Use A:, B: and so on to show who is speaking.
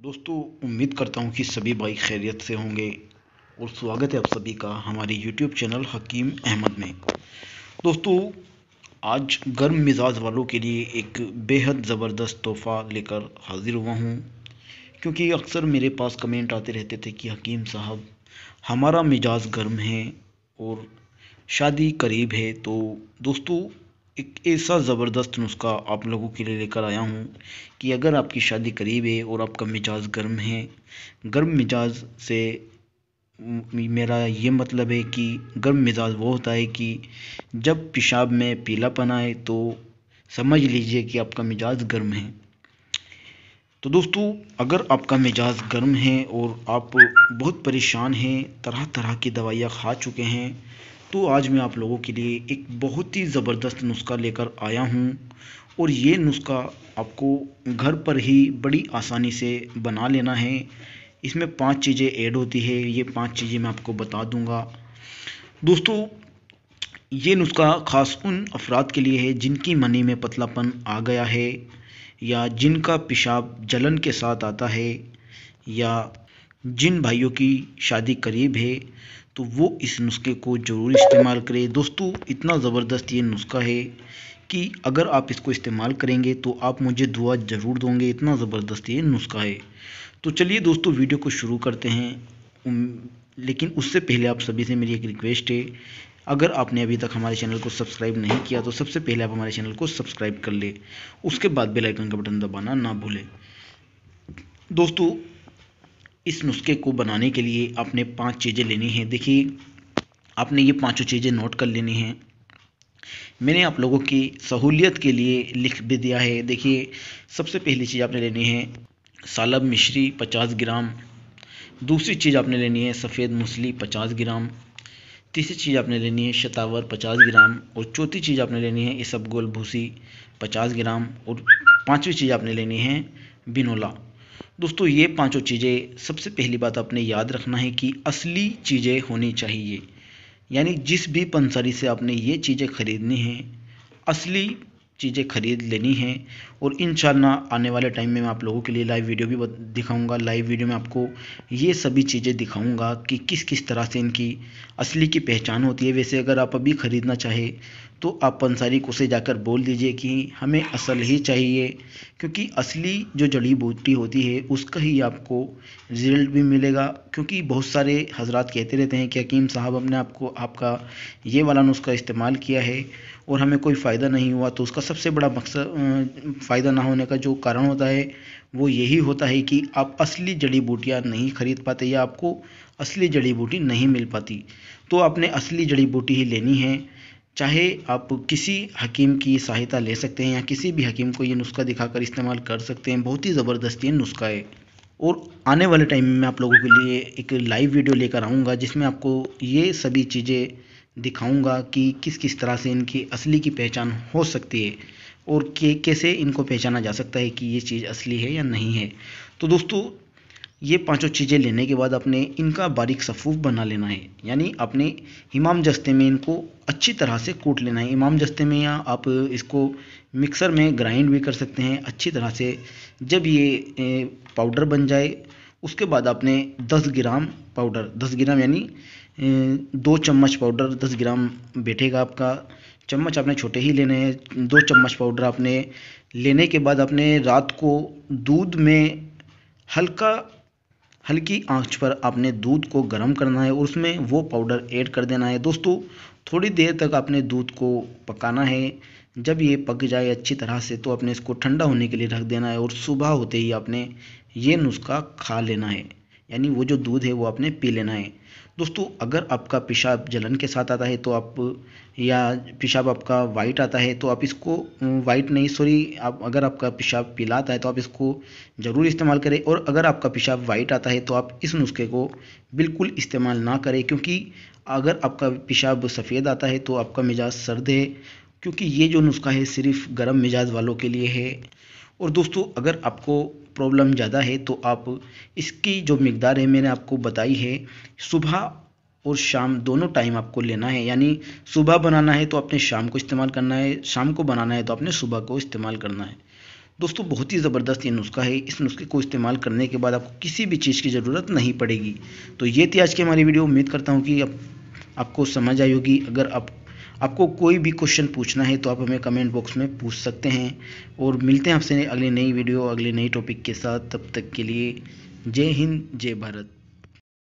A: दोस्तों, उम्मीद करता हूँ कि सभी भाई खैरियत से होंगे। और स्वागत है आप सभी का हमारे यूट्यूब चैनल हकीम अहमद में। दोस्तों, आज गर्म मिजाज वालों के लिए एक बेहद ज़बरदस्त तोहफ़ा लेकर हाज़िर हुआ हूँ। क्योंकि अक्सर मेरे पास कमेंट आते रहते थे कि हकीम साहब, हमारा मिजाज गर्म है और शादी करीब है तो दोस्तों एक ऐसा ज़बरदस्त नुस्खा आप लोगों के लिए लेकर आया हूँ कि अगर आपकी शादी करीब है और आपका मिजाज गर्म है, गर्म मिजाज से मेरा ये मतलब है कि गर्म मिजाज वो होता है कि जब पेशाब में पीलापन आए तो समझ लीजिए कि आपका मिजाज गर्म है। तो दोस्तों, अगर आपका मिजाज गर्म है और आप बहुत परेशान हैं तरह तरह की दवाइयाँ खा चुके हैं तो आज मैं आप लोगों के लिए एक बहुत ही ज़बरदस्त नुस्खा लेकर आया हूँ और ये नुस्खा आपको घर पर ही बड़ी आसानी से बना लेना है। इसमें पाँच चीज़ें ऐड होती है, ये पाँच चीज़ें मैं आपको बता दूँगा। दोस्तों, ये नुस्खा ख़ास उन अफराद के लिए है जिनकी मनी में पतलापन आ गया है, या जिनका पेशाब जलन के साथ आता है, या जिन भाइयों की शादी करीब है तो वो इस नुस्खे को ज़रूर इस्तेमाल करें। दोस्तों, इतना ज़बरदस्त ये नुस्खा है कि अगर आप इसको इस्तेमाल करेंगे तो आप मुझे दुआ ज़रूर दोगे। इतना ज़बरदस्त ये नुस्खा है। तो चलिए दोस्तों, वीडियो को शुरू करते हैं। लेकिन उससे पहले आप सभी से मेरी एक रिक्वेस्ट है। अगर आपने अभी तक हमारे चैनल को सब्सक्राइब नहीं किया तो सबसे पहले आप हमारे चैनल को सब्सक्राइब कर ले। उसके बाद बेल आइकन का बटन दबाना ना भूलें। दोस्तों इस नुस्खे को बनाने के लिए आपने पाँच चीज़ें लेनी हैं। देखिए, आपने ये पाँचों चीज़ें नोट कर लेनी हैं। मैंने आप लोगों की सहूलियत के लिए लिख भी दिया है। देखिए, सबसे पहली चीज़ आपने लेनी है सालब मिश्री पचास ग्राम। दूसरी चीज़ आपने लेनी है सफ़ेद मूसली पचास ग्राम। तीसरी चीज़ आपने लेनी है शतावर पचास ग्राम। और चौथी चीज़ आपने लेनी है इसबगोल भूसी पचास ग्राम। और पाँचवीं चीज़ आपने लेनी है बिनोला। दोस्तों, ये पाँचों चीज़ें, सबसे पहली बात आपने याद रखना है कि असली चीज़ें होनी चाहिए। यानी जिस भी पंसारी से आपने ये चीज़ें ख़रीदनी हैं, असली चीज़ें ख़रीद लेनी है, और इन आने वाले टाइम में मैं आप लोगों के लिए लाइव वीडियो भी दिखाऊँगा। लाइव वीडियो में आपको ये सभी चीज़ें दिखाऊँगा कि किस किस तरह से इनकी असली की पहचान होती है। वैसे अगर आप अभी ख़रीदना चाहे तो आप पंसारी को से जाकर बोल दीजिए कि हमें असल ही चाहिए, क्योंकि असली जो जड़ी बूटी होती है, उसका ही आपको रिज़ल्ट भी मिलेगा। क्योंकि बहुत सारे हजरात कहते रहते हैं कि हकीम साहब हमने आपको, आपका ये वाला नुस्खा इस्तेमाल किया है और हमें कोई फ़ायदा नहीं हुआ तो उसका सबसे बड़ा मकसद फ़ायदा ना होने का जो कारण होता है, वो यही होता है कि आप असली जड़ी बूटियाँ नहीं खरीद पाते या आपको असली जड़ी बूटी नहीं मिल पाती। तो आपने असली जड़ी बूटी ही लेनी है। चाहे आप किसी हकीम की सहायता ले सकते हैं या किसी भी हकीम को ये नुस्खा दिखाकर इस्तेमाल कर सकते हैं, बहुत ही ज़बरदस्त ये नुस्खा है। और आने वाले टाइम में आप लोगों के लिए एक लाइव वीडियो लेकर आऊँगा, जिसमें आपको ये सभी चीज़ें दिखाऊँगा कि किस किस तरह से इनकी असली की पहचान हो सकती है और कैसे इनको पहचाना जा सकता है कि ये चीज़ असली है या नहीं है। तो दोस्तों ये पाँचों चीज़ें लेने के बाद अपने इनका बारीक सफ़ूफ बना लेना है। यानी अपने इमाम जस्ते में इनको अच्छी तरह से कूट लेना है। इमाम जस्ते में या आप इसको मिक्सर में ग्राइंड भी कर सकते हैं अच्छी तरह से। जब ये पाउडर बन जाए, उसके बाद आपने 10 ग्राम पाउडर 10 ग्राम यानी दो चम्मच पाउडर 10 ग्राम बैठेगा आपका। चम्मच आपने छोटे ही लेने हैं, दो चम्मच पाउडर आपने लेने के बाद आपने रात को दूध में हल्का हल्की आँच पर आपने दूध को गर्म करना है और उसमें वो पाउडर ऐड कर देना है। दोस्तों, थोड़ी देर तक आपने दूध को पकाना है। जब ये पक जाए अच्छी तरह से तो आपने इसको ठंडा होने के लिए रख देना है और सुबह होते ही आपने ये नुस्खा खा लेना है। यानी वो जो दूध है वो आपने पी लेना है। दोस्तों, अगर आपका पेशाब जलन के साथ आता है तो आप, या पेशाब आपका वाइट आता है तो आप इसको वाइट नहीं सॉरी आप, अगर आपका पेशाब पीला आता है तो आप इसको ज़रूर इस्तेमाल करें। और अगर आपका पेशाब वाइट आता है तो आप इस नुस्खे को बिल्कुल इस्तेमाल ना करें, क्योंकि अगर आपका पेशाब सफ़ेद आता है तो आपका मिजाज सर्द है, क्योंकि ये जो नुस्खा है सिर्फ़ गर्म मिजाज वालों के लिए है। और दोस्तों, अगर आपको प्रॉब्लम ज़्यादा है तो आप इसकी जो मकदार है मैंने आपको बताई है सुबह और शाम दोनों टाइम आपको लेना है। यानी सुबह बनाना है तो अपने शाम को इस्तेमाल करना है शाम को बनाना है तो अपने सुबह को इस्तेमाल करना है। दोस्तों बहुत ही ज़बरदस्त ये नुस्खा है। इस नुस्खे को इस्तेमाल करने के बाद आपको किसी भी चीज़ की ज़रूरत नहीं पड़ेगी। तो ये थी आज की हमारी वीडियो। उम्मीद करता हूँ कि आप, आपको समझ आई होगी। अगर आप आपको कोई भी क्वेश्चन पूछना है तो आप हमें कमेंट बॉक्स में पूछ सकते हैं। और मिलते हैं आपसे अगली नई वीडियो अगले नई टॉपिक के साथ। तब तक के लिए जय हिंद, जय भारत।